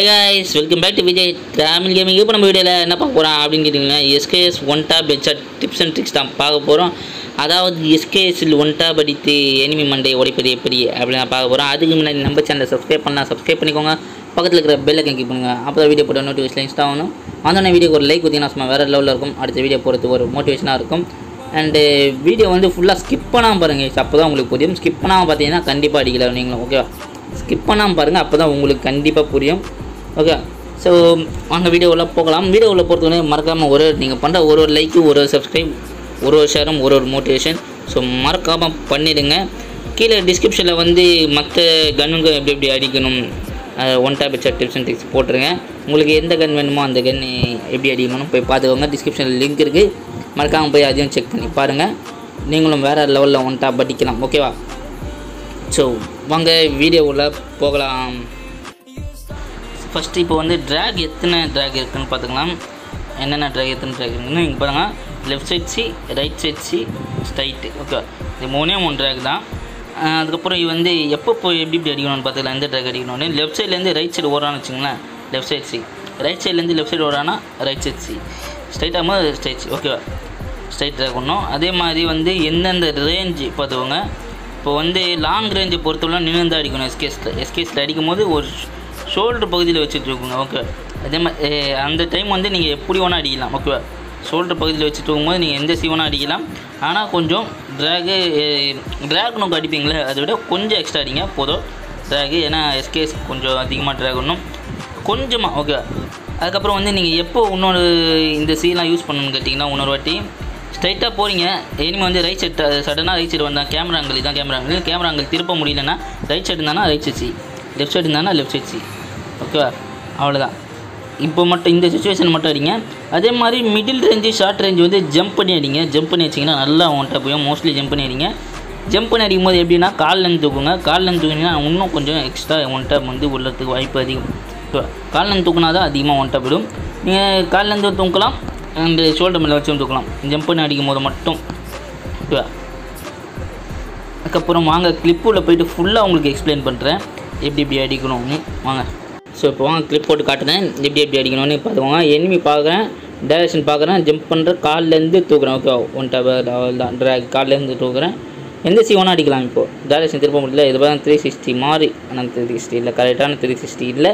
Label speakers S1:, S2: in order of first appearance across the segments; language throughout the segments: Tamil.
S1: Hi guys welcome back to Vijay Tamil gaming இப்போ நம்ம வீடியோவில் என்ன பார்க்க போகிறோம் அப்படின்னு கேட்டிங்கன்னா SKS one tap headshot tips and tricks தான் பார்க்க போகிறோம் அதாவது எஸ்கேஎஸில் ஒன் டாப் அடித்து எனிமி மண்டை உடைப்பது எப்படி அப்படின்னு பார்க்க போகிறோம் அதுக்கு முன்னாடி நம்ம சேனலை சப்ஸ்கிரைப் பண்ணால் சப்ஸ்கிரைப் பண்ணிக்கோங்க. பக்கத்தில் இருக்கிற பெல்லை கிளிக் பண்ணுங்கள் அப்போ தான் வீடியோ போட்ட நோட்டிஃபிகேஷன் இன்ஸ்டா ஆகணும். அந்த வீடியோக்கு ஒரு லைக் கொடுத்தீங்கன்னா சும்மா வேறு லெவலில் இருக்கும். அடுத்த வீடியோ போகிறதுக்கு ஒரு மோட்டிவேஷனாக இருக்கும். அண்டு வீடியோ வந்து ஃபுல்லாக ஸ்கிப் பண்ணாமல் பாருங்கள் அப்போ தான் உங்களுக்கு புரியும். ஸ்கிப் பண்ணாமல் பார்த்தீங்கன்னா கண்டிப்பாக அடிக்கல. நீங்களும் ஓகேவா ஸ்கிப் பண்ணாமல் பாருங்கள் அப்போ தான் உங்களுக்கு கண்டிப்பாக புரியும். ஓகே ஸோ வாங்க வீடியோவில் போகலாம். வீடியோவில் பொறுத்தவரை மறக்காமல் ஒரு நீங்கள் பண்ணுற ஒரு ஒரு லைக்கு ஒரு ஒரு சப்ஸ்கிரைப் ஒரு ஒரு ஷேரும் ஒரு ஒரு மோட்டிவேஷன் ஸோ மறக்காமல் பண்ணிடுங்க. கீழே டிஸ்கிரிப்ஷனில் வந்து மற்ற கன்னுங்க எப்படி எப்படி அடிக்கணும் one tap headshot tips and tips போட்டுருங்க. உங்களுக்கு எந்த கன் வேணுமோ அந்த கன் எப்படி அடிக்கணும்னு போய் பார்த்துக்கோங்க. டிஸ்கிரிப்ஷனில் லிங்க் இருக்குது மறக்காமல் போய் அதையும் செக் பண்ணி பாருங்கள் நீங்களும் வேறு லெவலில் ஒன் டேப் அடிக்கலாம். ஓகேவா ஸோ வாங்க வீடியோவில் போகலாம். ஃபஸ்ட்டு இப்போ வந்து ட்ராக் எத்தனை ட்ராக் இருக்குன்னு பார்த்துக்கலாம் என்னென்ன ட்ராக் எத்தனை ட்ராக் இருக்குன்னு இங்கே பாருங்கள் left side see right side see straight okay இது மூணே மூணு ட்ராக் தான் அதுக்கப்புறம் இது வந்து எப்போ போய் எப்படி இப்படி அடிக்கணும்னு பார்த்துக்கலாம் எந்த ட்ராக் அடிக்கணும்னு லெஃப்ட் சைட்லேருந்து ரைட் சைடு ஓடுறான்னு வச்சுங்களேன் லெஃப்ட் சைட் சி ரைட் சைட்லேருந்து லெஃப்ட் சைடு ஓடுறான்னா ரைட் சைட் சி ஸ்ட்ரைட் போது ஸ்ட்ரைட் சி ஓகேவா ஸ்ட்ரைட் ட்ராக் ஒன்றும் அதே மாதிரி வந்து எந்தெந்த ரேஞ்சு பார்த்துக்கோங்க இப்போ வந்து லாங் ரேஞ்சை பொறுத்தவரை நின்று தான் அடிக்கணும் எஸ்கேஸில் எஸ்கேஸில் அடிக்கும் போது ஒரு ஷோல்டர் பகுதியில் வச்சுட்டு இருக்குங்க ஓகே அதே மாதிரி அந்த டைம் வந்து நீங்கள் எப்படி வேணால் அடிக்கலாம் ஓகேவா ஷோல்டர் பகுதியில் வச்சுட்டு இருக்கும்போது நீங்கள் எந்த சி வேணால் அடிக்கலாம். ஆனால் கொஞ்சம் ட்ராகு ட்ராக் நோக்கு அடிப்பீங்களே அதை விட கொஞ்சம் எக்ஸ்ட்ரா அடிங்க போதும். ட்ராகு ஏன்னா எஸ்கேஸ் கொஞ்சம் அதிகமாக ட்ராக் ஒன்றும் கொஞ்சமாக ஓகே அதுக்கப்புறம் வந்து நீங்கள் எப்போ இன்னொரு இந்த சீலாம் யூஸ் பண்ணணும்னு கேட்டிங்கன்னா இன்னொரு வாட்டி. ஸ்ட்ரைட்டாக போகிறீங்க எனிமே வந்து ரைட் சைட் சடனாக ரைட் சைடு வந்தால் கேமரா ஆங்கிள் தான் கேமரா ஆங்கிள் கேமரா ஆங்கிள் திருப்ப முடியலன்னா ரைட் சைடு இருந்தானா right side see left side இருந்தானா லெஃப்ட் சைட் சி ஓகேவா அவ்வளோதான் இப்போ மட்டும் இந்த சுச்சுவேஷன் மட்டும் அடிங்க அதே மாதிரி மிடில் ரேஞ்சு ஷார்ட் ரேஞ்சு வந்து ஜம்ப் பண்ணி அடிங்க. ஜம்ப் பண்ணி வச்சிங்கன்னா நல்லா ஒன்ட்டா போயும் மோஸ்ட்லி ஜம்ப் பண்ணி அடிங்க. ஜம்ப் பண்ணி அடிக்கும் போது எப்படின்னா கால்லேருந்து தூக்குங்க. கால்லேருந்து தூக்குனீங்கன்னா இன்னும் கொஞ்சம் எக்ஸ்ட்ரா ஒன் வந்து உள்ளத்துக்கு வாய்ப்பு அதிகம். கால் லென்த் தூக்குனா தான் அதிகமாக ஒன் போயிடும் விடும் நீங்கள் கால்லேருந்து தூக்கலாம். அண்டு ஷோல்டர் மேலே வச்சும் தூக்கலாம். ஜம்ப் பண்ணி அடிக்கும் போது மட்டும். ஓகேவா அதுக்கப்புறம் வாங்க. கிளிப்புள்ள போயிட்டு ஃபுல்லாக உங்களுக்கு எக்ஸ்பிளைன் பண்ணுறேன் எப்படி எப்படி அடிக்கணும்னு. வாங்க. ஸோ இப்போ வாங்க கிளிப் போட்டு காட்டுறேன். எப்படி எப்படி அடிக்கணும்னு பார்த்துக்கோங்க. எனிமி பார்க்குறேன். டைரக்ஷன் பார்க்குறேன். ஜம்ப் பண்ணுற கால்லேருந்து தூக்குறேன். ஓகே ஒன் டவர் தான் ட்ராக் கால்லேருந்து தூக்குறேன். எந்த சி அடிக்கலாம் இப்போது டைரக்ஷன் திருப்ப முடியல. இது பார்த்தா த்ரீ சிக்ஸ்டி மாறி. ஆனால் த்ரீ சிக்ஸ்டி இல்லை. கரெக்டான த்ரீ சிக்ஸ்டி இல்லை.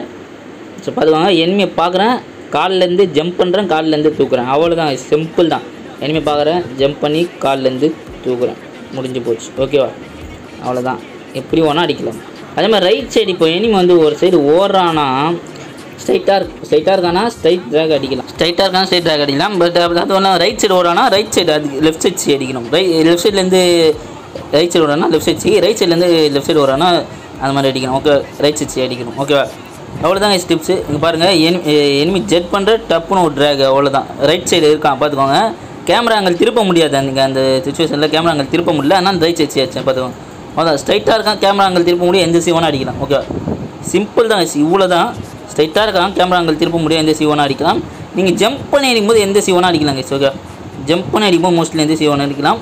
S1: ஸோ பார்த்துக்கோங்க. எனிமியை பார்க்குறேன். கால்லேருந்து ஜம்ப் பண்ணுறேன் கால்லேருந்து தூக்குறேன். அவ்வளோதான் சிம்பிள் தான். எனிமி பார்க்குறேன். ஜம்ப் பண்ணி கால்லேருந்து தூக்குறேன். முடிஞ்சு போச்சு. ஓகேவா அவ்வளோதான் எப்படி வேணால் அடிக்கலாம். அதே மாதிரி ரைட் சைடு இப்போ எனிமி வந்து ஒரு சைடு ஓடுறானா ஸ்ட்ரைட்டாக இருக்கு ஸ்ட்ரைட்டாக இருக்கானா ஸ்ட்ரைட் ட்ராக் அடிக்கலாம். ஸ்ட்ரைட்டாக இருக்கானா ஸ்ட்ரைட் ட்ராக் அடிக்கலாம். பட் அது ஒன்றா ரைட் சைடு ஓடானா ரைட் சைடு அது லெஃப்ட் சைட் சி அடிக்கணும். ரைட் லெஃப்ட் சைட்லேருந்து ரைட் சைடு ஓடானா லெஃப்ட் சைட் சி ரைட் சைட்லேருந்து லெஃப்ட் சைடு ஓடானா அந்த மாதிரி அடிக்கணும் ஓகே ரைட் சைட் அடிக்கணும். ஓகேவா அவ்வளோதாங்க ஸ்டிப்ஸு இங்கே பாருங்கள் எனி எனிமி eh, ஜெட் பண்ணுற டப்புன்னு ஒரு ட்ராக் அவ்வளோதான் ரைட் சைடு இருக்கான் பார்த்துக்கோங்க கேமரா அங்கே திருப்ப முடியாது. நீங்கள் அந்த சுச்சுவேஷனில் கேமரா அங்கே திருப்ப முடியல. ஆனால் ரைட் சைட் ஆச்சு பார்த்துக்கோங்க அதான் ஸ்ட்ரைட்டாக இருக்கான் கேமரா அங்கே திருப்ப முடியும் எந்த சிவனாக அடிக்கலாம். ஓகே சிம்பிள் தான் இவ்வளோ தான் ஸ்ட்ரைட்டாக இருக்கான் கேமரா அங்கே திருப்ப முடியும் எந்த சிவனாக அடிக்கலாம். நீங்கள் ஜம்ப் பண்ணி அடிக்கும்போது எந்த சிவனாக அடிக்கலாம் கைஸ் ஓகே ஜம்ப் பண்ணி அடிக்கும்போது மோஸ்ட்லி எந்த சிவனாக அடிக்கலாம்.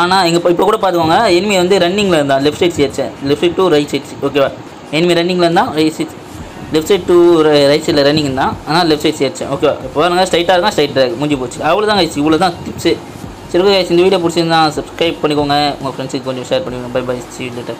S1: ஆனால் எங்கள் இப்போ கூட பார்த்துக்கோங்க எனிமி வந்து ரன்னிங்கில் இருந்தான் left side சேர்ச்சேன் left side to right side ஓகேவா எனிமி ரன்னிங்கில் இருந்தால் right side left side to right சைடில் ரன்னிங் தான் ஆனால் லெஃப்ட் சைட் சேர்ச்சேன் ஓகே இப்போ பாருங்க ஸ்ட்ரைட்டாக இருக்கா ஸ்ட்ரைட் ட்ராக் முடிஞ்சு போச்சு. அவ்வளோதான் கைஸ் இவ்வளோ தான் டிப்ஸு சரி இந்த வீடியோ பிடிச்சிருந்தா சப்ஸ்கிரைப் பண்ணிக்கோங்க. உங்கள் ஃப்ரெண்ட்ஸுக்கு கொஞ்சம் ஷேர் பண்ணிக்கோங்க. By by C later